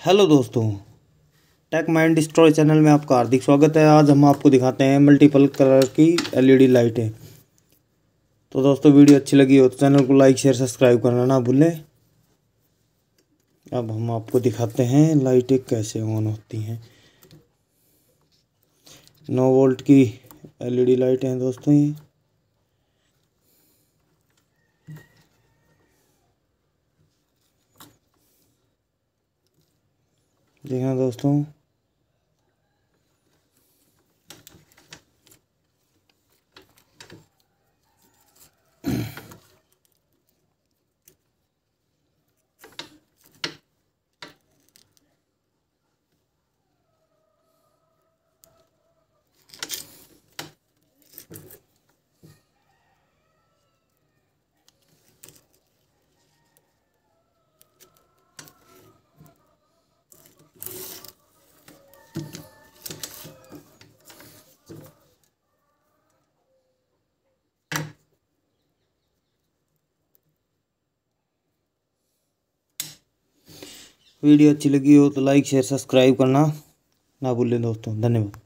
Hello दोस्तों take mind story channel में आपका हार्दिक स्वागत है। आज हम आपको दिखाते हैं मल्टीपल कलर की एलईडी लाइटें तो दोस्तों, वीडियो अच्छी लगी हो तो चैनल को लाइक शेयर सब्सक्राइब करना ना भूलें। अब हम आपको दिखाते हैं लाइटें कैसे ऑन होती हैं। नौ वोल्ट की एलईडी लाइटें हैं दोस्तों ये। जी हाँ दोस्तों। वीडियो अच्छी लगी हो तो लाइक शेयर सब्सक्राइब करना ना भूलें दोस्तों। धन्यवाद।